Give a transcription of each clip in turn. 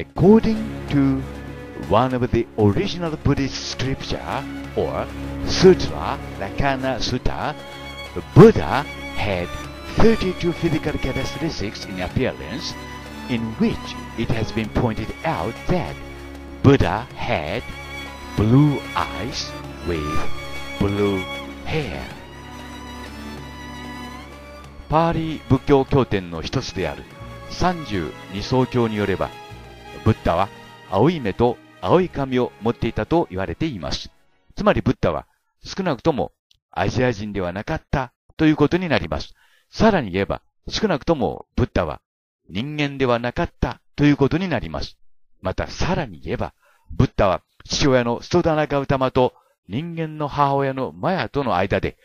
according to one of the original Buddhist scripture or Sutra, Lakana Sutta, Buddha had 32 physical characteristics in appearance in which it has been pointed out that Buddha had blue eyes with blue hair. パーリー仏教経典の一つである32層経によれば、 ブッダは青い目と青い髪を持っていたと言われています。つまりブッダは少なくともアジア人ではなかったということになります。さらに言えば少なくともブッダは人間ではなかったということになります。またさらに言えば、ブッダは父親のストダナガウタマと人間の母親のマヤとの間で、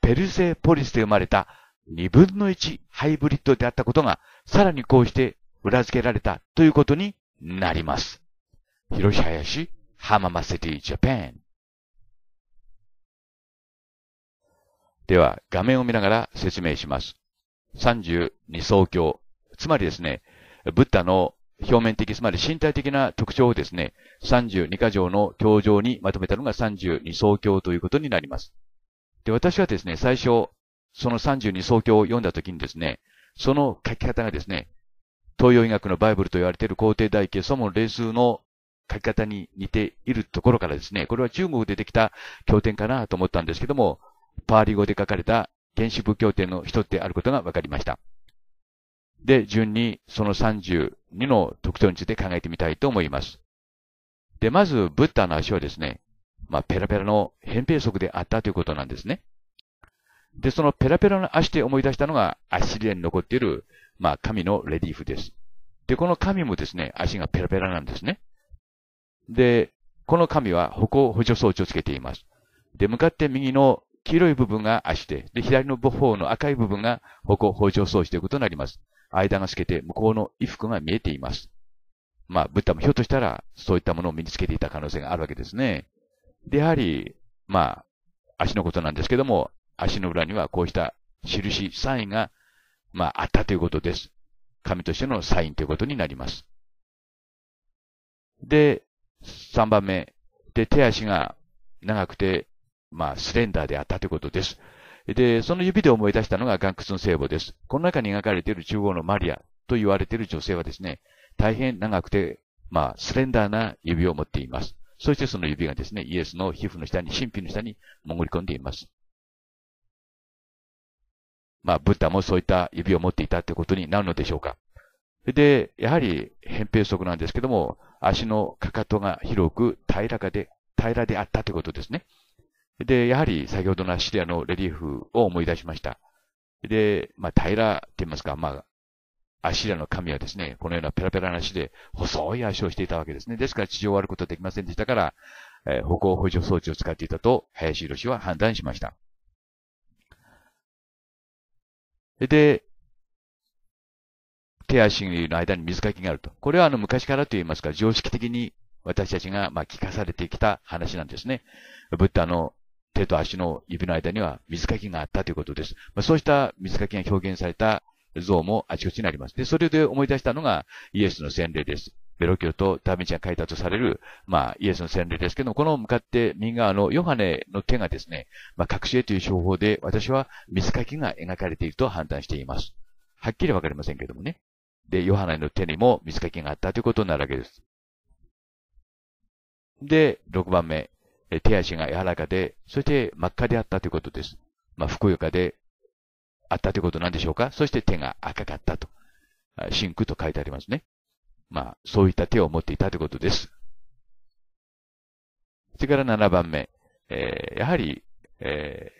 ペルセポリスで生まれた二分の一ハイブリッドであったことが、さらにこうして裏付けられたということになります。広し林、浜松シティ、ジャパン。では、画面を見ながら説明します。32層教。つまりですね、ブッダの表面的、つまり身体的な特徴をですね、32箇条の教条にまとめたのが32層教ということになります。で、私はですね、最初、その32層教を読んだ時にですね、その書き方がですね、東洋医学のバイブルと言われている皇帝大系祖門霊数の書き方に似ているところからですね、これは中国でできた経典かなと思ったんですけども、パーリ語で書かれた原始仏教典の一つであることが分かりました。で、順にその32の特徴について考えてみたいと思います。で、まず、ブッダの足はですね、まあ、ペラペラの扁平足であったということなんですね。で、そのペラペラの足で思い出したのが、アッシリアに残っている、まあ、神のレディーフです。で、この神もですね、足がペラペラなんですね。で、この神は歩行補助装置をつけています。で、向かって右の黄色い部分が足で、で、左の方の赤い部分が歩行補助装置ということになります。間が透けて向こうの衣服が見えています。まあ、ブッダもひょっとしたら、そういったものを身につけていた可能性があるわけですね。で、やはり、まあ、足のことなんですけども、足の裏にはこうした印、サインが、まあ、あったということです。神としてのサインということになります。で、3番目。で、手足が長くて、まあ、スレンダーであったということです。で、その指で思い出したのが岩窟の聖母です。この中に描かれている中央のマリアと言われている女性はですね、大変長くて、まあ、スレンダーな指を持っています。そしてその指がですね、イエスの皮膚の下に、神秘の下に潜り込んでいます。まあ、ブッダもそういった指を持っていたということになるのでしょうか。で、やはり、扁平足なんですけども、足のかかとが広く平らかで、平らであったということですね。で、やはり先ほどのアシリアのレリーフを思い出しました。で、まあ、平らって言いますか、まあ、アシリアの神はですね、このようなペラペラな足で細い足をしていたわけですね。ですから地上を割ることはできませんでしたから、えー、歩行補助装置を使っていたと、林博士は判断しました。で、手足の間に水かきがあると。これはあの昔からと言いますか、常識的に私たちがまあ聞かされてきた話なんですね。ブッダの手と足の指の間には水かきがあったということです。まあ、そうした水かきが表現された像もあちこちにあります。で、それで思い出したのがイエスの洗礼です。ベロキオとダヴィンチが書いたとされる、まあ、イエスの洗礼ですけども、この向かって右側のヨハネの手がですね、まあ、隠し絵という手法で、私は水かきが描かれていると判断しています。はっきりわかりませんけどもね。で、ヨハネの手にも水かきがあったということになるわけです。で、6番目。手足が柔らかで、そして真っ赤であったということです。まあ、ふくよかであったということなんでしょうかそして手が赤かったと。真空と書いてありますね。まあ、そういった手を持っていたということです。それから7番目。えー、やはり、え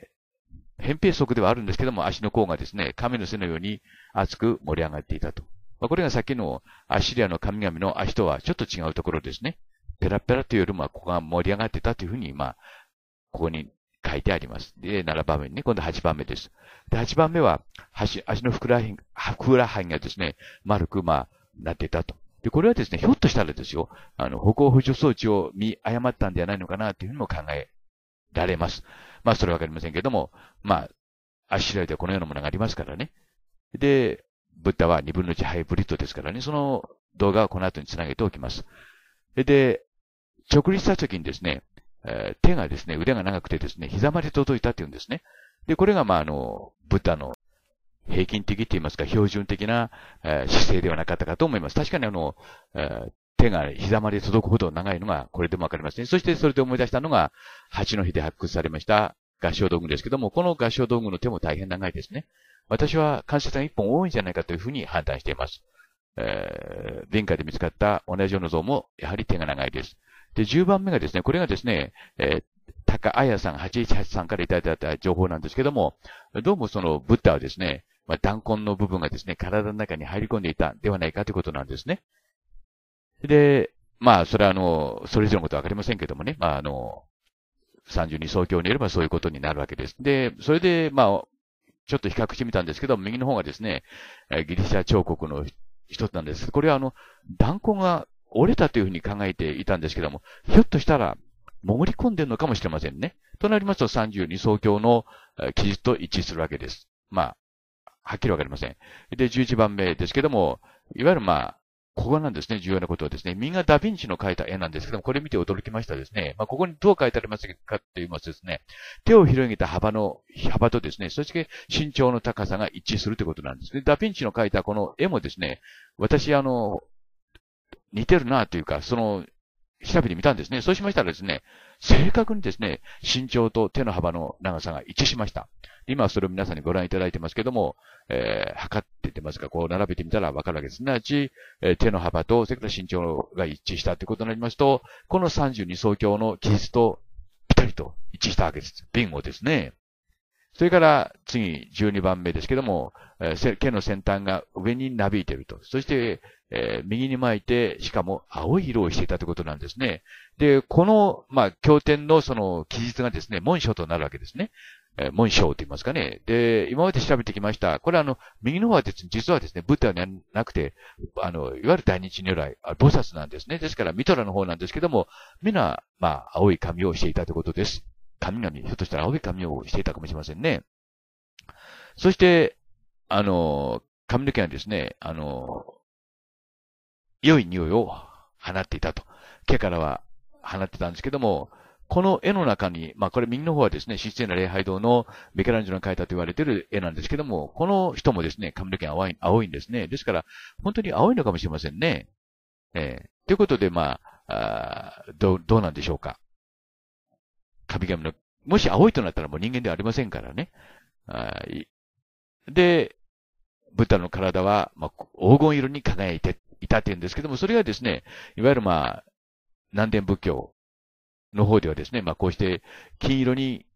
ー、扁平足ではあるんですけども、足の甲がですね、亀の背のように熱く盛り上がっていたと。まあ、これがさっきのアシリアの神々の足とはちょっと違うところですね。ペラペラというよりも、ここが盛り上がってたというふうに、まあ、ここに書いてあります。で、7番目にね、今度8番目です。で、8番目は、足、足のふくらはぎ、ふくらはぎがですね、丸く、まあ、なってたと。で、これはですね、ひょっとしたらですよ、あの、歩行補助装置を見誤ったんではないのかな、というふうにも考えられます。まあ、それはわかりませんけども、まあ、足調べでこのようなものがありますからね。で、ブッダは二分の一ハイブリッドですからね、その動画をこの後につなげておきます。で、直立した時にですね、え、手がですね、腕が長くてですね、膝まで届いたっていうんですね。で、これがまあ、あの、ブッダの平均的って言いますか、標準的な、え、姿勢ではなかったかと思います。確かにあの、え、手が膝まで届くほど長いのがこれでもわかりますね。そしてそれで思い出したのが、八の日で発掘されました合唱道具ですけども、この合唱道具の手も大変長いですね。私は関節が一本多いんじゃないかというふうに判断しています。えー、殿下で見つかった同じような像も、やはり手が長いです。で、10番目がですね、これがですね、えー、高彩さん、818さんからいただいた情報なんですけども、どうもそのブッダはですね、まあ、弾痕の部分がですね、体の中に入り込んでいたんではないかということなんですね。で、まあ、それはあの、それ以上のことはわかりませんけどもね、まあ、あの、32総教によればそういうことになるわけです。で、それで、まあ、ちょっと比較してみたんですけど、右の方がですね、ギリシャ彫刻の一つなんです。これはあの、弾痕が折れたというふうに考えていたんですけども、ひょっとしたら、潜り込んでるのかもしれませんね。となりますと32層教の記述と一致するわけです。まあ、はっきりわかりません。で、11番目ですけども、いわゆるまあ、ここなんですね、重要なことはですね。右がダヴィンチの描いた絵なんですけども、これ見て驚きましたですね。まあ、ここにどう書いてありますかと言いますとですね、手を広げた幅の、幅とですね、そして身長の高さが一致するということなんですね。ダヴィンチの描いたこの絵もですね、私あの、似てるなというか、その、調べてみたんですね。そうしましたらですね、正確にですね、身長と手の幅の長さが一致しました。今はそれを皆さんにご覧いただいてますけども、えー、測っててますか、こう並べてみたらわかるわけです。すなわち、えー、手の幅と、それから身長が一致したということになりますと、この32層鏡の記述とぴたりと一致したわけです。ビンゴですね。それから次、12番目ですけども、えー、毛の先端が上になびいていると。そして、えー、右に巻いて、しかも青い色をしていたということなんですね。で、この、まあ、経典のその記述がですね、文章となるわけですね。えー、文章と言いますかね。で、今まで調べてきました。これあの、右の方はですね、実はですね、ブッダではなくて、あの、いわゆる大日如来、菩薩なんですね。ですから、ミトラの方なんですけども、皆、まあ、青い髪をしていたということです。髪々、ひょっとしたら青い髪をしていたかもしれませんね。そして、あの、髪の毛はですね、あの、良い匂いを放っていたと。毛からは放ってたんですけども、この絵の中に、まあこれ右の方はですね、神聖な礼拝堂のベケランジョの描いたと言われている絵なんですけども、この人もですね、髪の毛が青い青いんですね。ですから、本当に青いのかもしれませんね。えー、ということで、まあ、あど、どうなんでしょうか。髪髪の、もし青いとなったらもう人間ではありませんからね。で、ブッダの体は、まあ、黄金色に輝いていたっていうんですけども、それがですね、いわゆるまあ、南伝仏教の方ではですね、まあこうして金色に、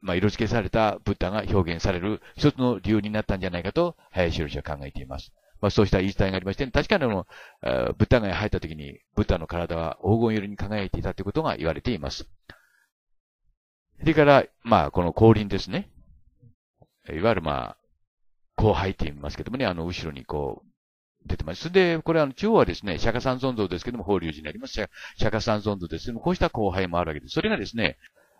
まあ色付けされたブッダが表現される一つの理由になったんじゃないかと、林博士は考えています。まあそうした言い伝えがありまして、確かにあの、ブッダが入った時に、ブッダの体は黄金色に輝いていたということが言われています。それから、まあこの降臨ですね。いわゆるまあ、後輩って言いますけどもね、あの、後ろにこう、出てます。で、これは中央はですね、釈迦三尊像ですけども、法隆寺になります。釈迦三尊像ですけども、こうした後輩もあるわけです。それがですね、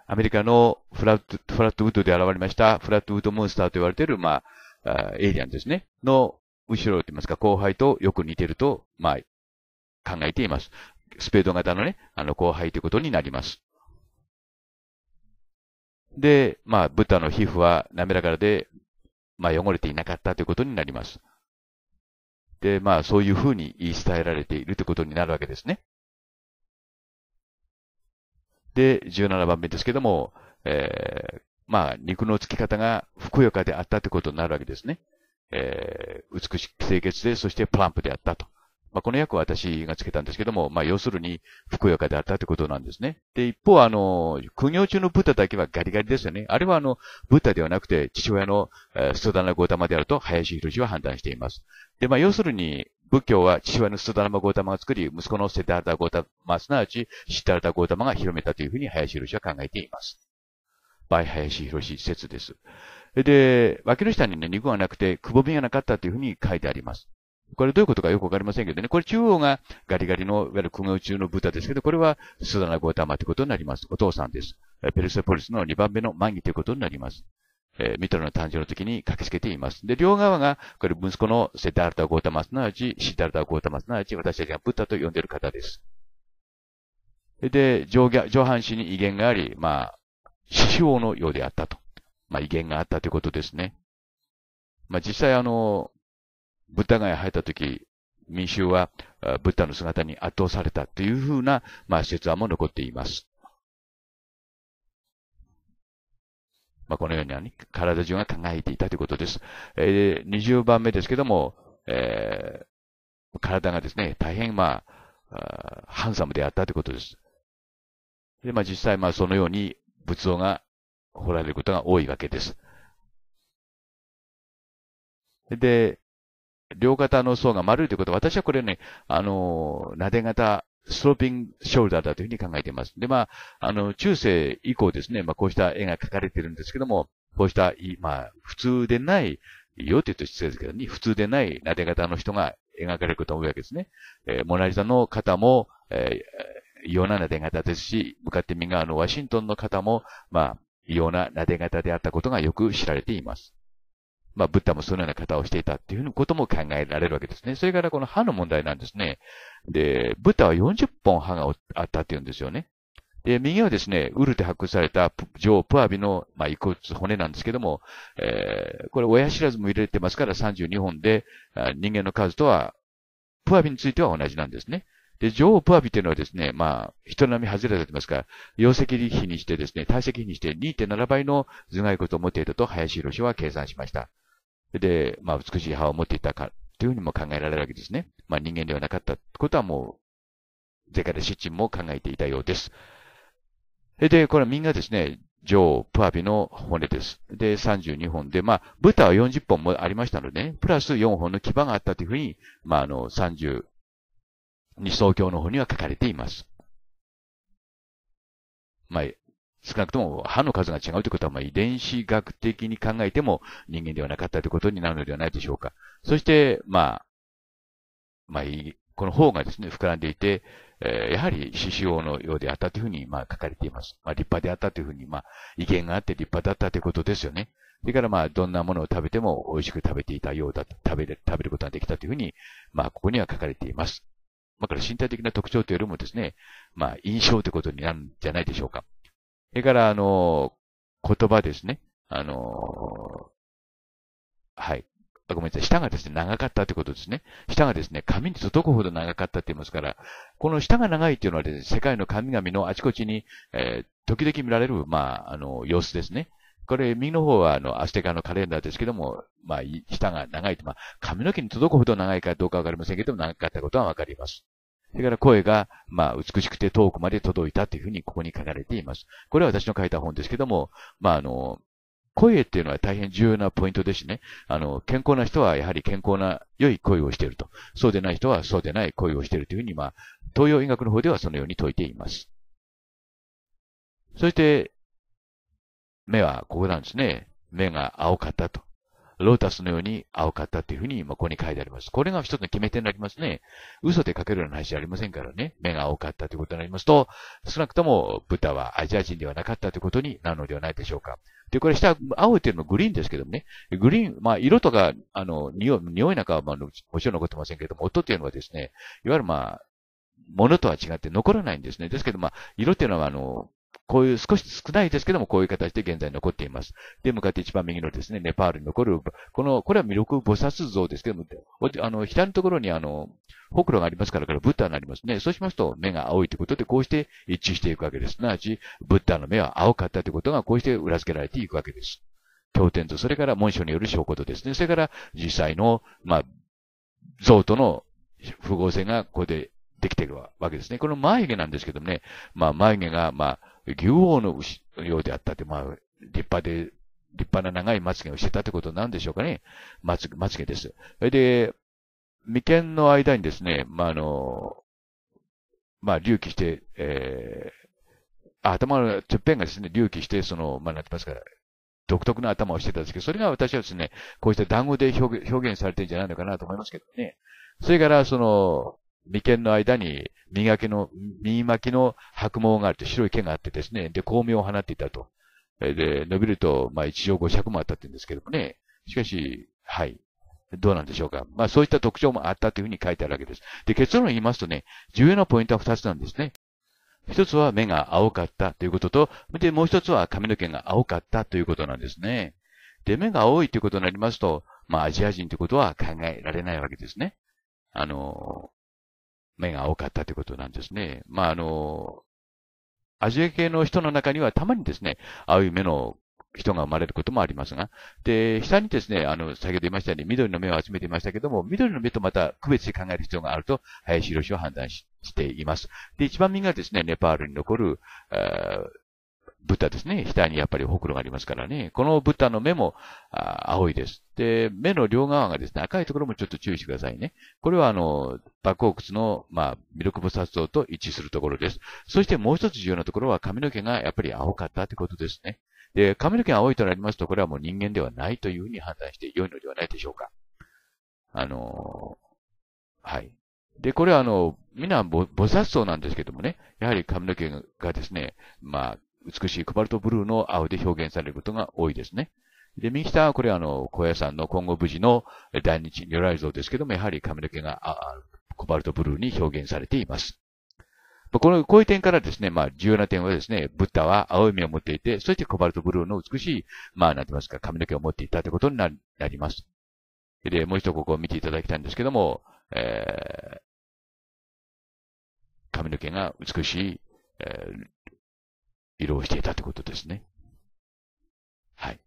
アメリカのフラット、フラットウッドで現れました、フラットウッドモンスターと言われている、まあ、エイリアンですね、の後ろと言いますか、後輩とよく似てると、まあ、考えています。スペード型のね、あの後輩ということになります。で、まあ、ブッダの皮膚は滑らかで、まあ、汚れていなかったということになります。で、まあ、そういうふうに言い伝えられているということになるわけですね。で、17番目ですけども、えー、まあ、肉のつき方がふくよかであったということになるわけですね。えー、美しく清潔で、そしてプランプであったと。まあ、この訳は私がつけたんですけども、まあ、要するに、ふくよかであったということなんですね。で、一方、あの、苦行中のブッダだけはガリガリですよね。あれはあの、ブッダではなくて、父親の、えー、ストダナゴータマであると、林博士は判断しています。で、まあ、要するに、仏教は父親のストダナマゴータマが作り、息子のセタータゴータマ、すなわち、シッタルタゴータマが広めたというふうに林博士は考えています。バイ林博士説です。で、脇の下にね、肉がなくて、くぼみがなかったというふうに書いてあります。これどういうことかよくわかりませんけどね。これ中央がガリガリの、いわゆる空中の豚ですけど、これはスダナゴータマということになります。お父さんです。ペルセポリスの2番目のマギということになります。えー、ミトラの誕生の時に駆けつけています。で、両側が、これ息子のセダルタ・ゴータマ、すなわち、シダルタ・ゴータマ、すなわち、私たちがブッダと呼んでいる方です。で、上上半身に威厳があり、まあ、獅子王のようであったと。まあ、威厳があったということですね。まあ、実際あの、ブッダガへ入った時、民衆は、ブッダの姿に圧倒されたというふうな、まあ、説話も残っています。まあ、このように、ね、体中が輝いていたということです。えー、20番目ですけども、えー、体がですね、大変まあ、ハンサムであったということです。で、まあ実際まあそのように仏像が彫られることが多いわけです。で、両肩の層が丸いということは、私はこれね、あの、撫で型スローピングショルダーだというふうに考えています。で、まあ、あの、中世以降ですね、まあ、こうした絵が描かれているんですけども、こうした、まあ、普通でない、よというと失礼ですけどね、普通でない撫で方の人が描かれることが多いわけですね。えー、モナリザの方も、えー、異様な撫で方ですし、向かって右側のワシントンの方も、まあ、異様な撫で方であったことがよく知られています。まあ、ブッダもそのような方をしていたっていうことも考えられるわけですね。それからこの歯の問題なんですね。で、ブッダは40本歯があったっていうんですよね。で、右はですね、ウルで発掘された女王プアビの、まあ、遺骨、骨なんですけども、えー、これ親知らずも入れてますから32本で、人間の数とは、プアビについては同じなんですね。で、女王プアビというのはですね、まあ、人並み外れてますから、容積比にしてですね、体積比にして2.7倍の頭蓋骨を持っていたと林博士は計算しました。で、まあ、美しい歯を持っていたか、というふうにも考えられるわけですね。まあ、人間ではなかったことはもう、ゼカでシッチンも考えていたようです。で、これはみんなですね、女王、プアビの骨です。で、32本で、まあ、豚は40本もありましたのでね、プラス4本の牙があったというふうに、まあ、あの、32層教の方には書かれています。まあ、少なくとも歯の数が違うということは、まあ、遺伝子学的に考えても人間ではなかったということになるのではないでしょうか。そして、まあ、まあ、この方がですね、膨らんでいて、えー、やはり獅子王のようであったというふうに、まあ、書かれています。まあ、立派であったというふうに、まあ、意見があって立派だったということですよね。それから、まあ、どんなものを食べても美味しく食べていたようだと、食べる、食べることができたというふうに、まあ、ここには書かれています。まあ、これ身体的な特徴というよりもですね、まあ、印象ということになるんじゃないでしょうか。それから、あの、言葉ですね。あの、はい。ごめんなさい。舌がですね、長かったということですね。舌がですね、髪に届くほど長かったって言いますから、この舌が長いっていうのはですね、世界の神々のあちこちに、えー、時々見られる、まあ、あの、様子ですね。これ、右の方は、あの、アステカのカレンダーですけども、まあ、舌が長いと、まあ、髪の毛に届くほど長いかどうかわかりませんけども、長かったことはわかります。それから声が、まあ、美しくて遠くまで届いたというふうにここに書かれています。これは私の書いた本ですけども、まあ、あの、声っていうのは大変重要なポイントですね。あの、健康な人はやはり健康な良い声をしていると。そうでない人はそうでない声をしているというふうに、まあ、東洋医学の方ではそのように説いています。そして、目はここなんですね。目が青かったと。ロータスのように青かったというふうに、まあ、ここに書いてあります。これが一つの決め手になりますね。嘘で書けるような話じゃありませんからね。目が青かったということになりますと、少なくとも豚はアジア人ではなかったということになるのではないでしょうか。で、これ下、青っていうのはグリーンですけどもね。グリーン、まあ、色とか、あの、匂い、匂いなんかは、まあ、もちろん残ってませんけども、音っていうのはですね、いわゆるまあ、ものとは違って残らないんですね。ですけど、まあ、色っていうのは、あの、こういう少し少ないですけども、こういう形で現在残っています。で、向かって一番右のですね、ネパールに残る、この、これは魅力菩薩像ですけども、あの、左のところにあの、ほくろがありますから、これブッダになりますね。そうしますと、目が青いということで、こうして一致していくわけです。すなわち、ブッダの目は青かったということが、こうして裏付けられていくわけです。経典と、それから文書による証拠とですね、それから実際の、まあ、像との符号性がここでできているわけですね。この眉毛なんですけどもね、まあ眉毛が、まあ、牛王の牛ようであったって、まあ、立派で、立派な長いまつげをしてたってことなんでしょうかね。まつ、まつげです。それで、眉間の間にですね、まあ、あの、まあ、隆起して、えー、頭のてっぺんがですね、隆起して、その、まあ、なんてますから、独特な頭をしてたんですけど、それが私はですね、こうした団子で表現表現されてるんじゃないのかなと思いますけどね。それから、その、眉間の間に、右巻きの、右巻きの白毛があって、白い毛があってですね、で、光明を放っていたと。で、伸びると、まあ、1乗5尺もあったって言うんですけどもね。しかし、はい。どうなんでしょうか。まあ、そういった特徴もあったというふうに書いてあるわけです。で、結論を言いますとね、重要なポイントは2つなんですね。一つは目が青かったということと、で、もう一つは髪の毛が青かったということなんですね。で、目が青いということになりますと、まあ、アジア人ということは考えられないわけですね。あの、目が多かったということなんですね。まあ、あの、アジア系の人の中にはたまにですね、青い目の人が生まれることもありますが、で、下にですね、あの、先ほど言いましたように緑の目を集めていましたけども、緑の目とまた区別して考える必要があると、林博士は判断しています。で、一番右がですね、ネパールに残る、ブッダですね。額にやっぱりほくろがありますからね。このブッダの目も青いです。で、目の両側がですね、赤いところもちょっと注意してくださいね。これはあの、バクオクツの、まあ、ミルク菩薩像と一致するところです。そしてもう一つ重要なところは髪の毛がやっぱり青かったということですね。で、髪の毛が青いとなりますと、これはもう人間ではないというふうに判断して良いのではないでしょうか。あのはい。で、これはあの、みんな菩薩像なんですけどもね、やはり髪の毛がですね、まあ、美しいコバルトブルーの青で表現されることが多いですね。で、右下はこれはあの、小屋さんの今後無事の大日如来像ですけども、やはり髪の毛がコバルトブルーに表現されています。この、こういう点からですね、まあ、重要な点はですね、ブッダは青い目を持っていて、そしてコバルトブルーの美しい、まあ、なんて言いますか、髪の毛を持っていたということになります。で、もう一度ここを見ていただきたいんですけども、えー、髪の毛が美しい、えー、色をしていたということですね。はい。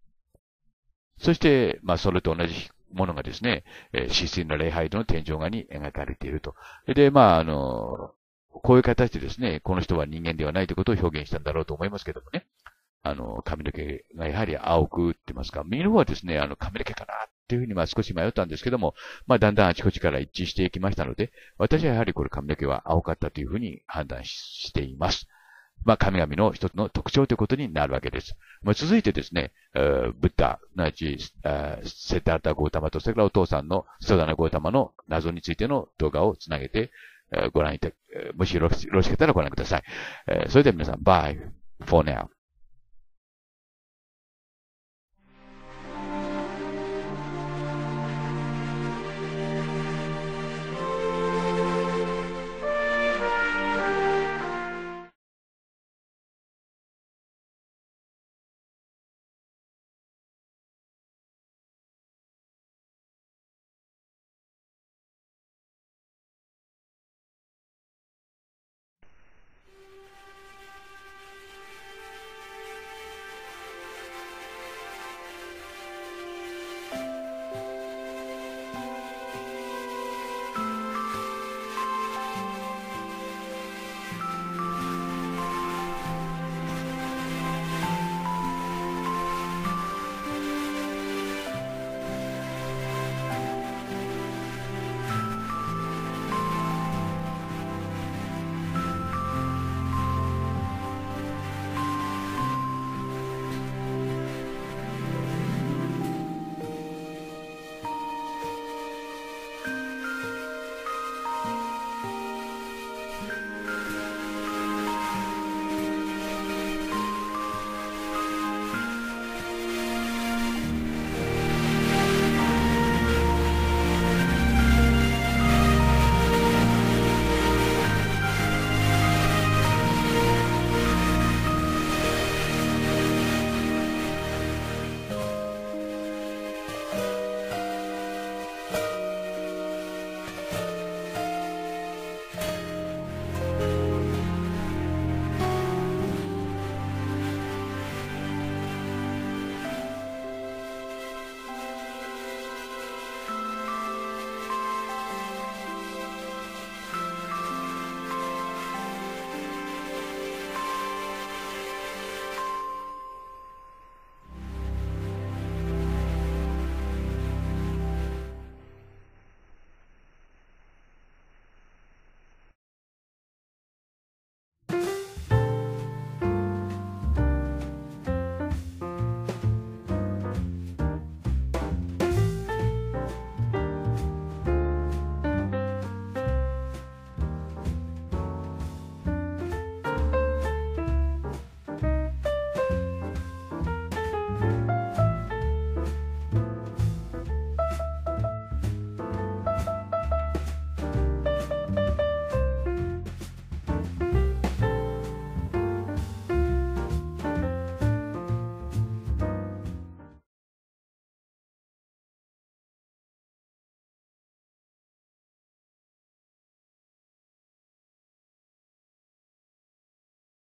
そして、まあ、それと同じものがですね、えー、シスの礼拝堂の天井画に描かれていると。で、まあ、あの、こういう形でですね、この人は人間ではないということを表現したんだろうと思いますけどもね。あの、髪の毛がやはり青く打ってますか、右の方はですね、あの、髪の毛かなっていうふうにまあ少し迷ったんですけども、まあだんだんあちこちから一致していきましたので、私はやはりこれ髪の毛は青かったというふうに判断しています。まあ、神々の一つの特徴ということになるわけです。まあ、続いてですね、えブッダ、すなわち、セッタータ・ゴータマと、それからお父さんのセダナ・ゴータマの謎についての動画をつなげてえ、ご覧いた、もしよろしかったらご覧ください。えそれでは皆さん、バイ for now.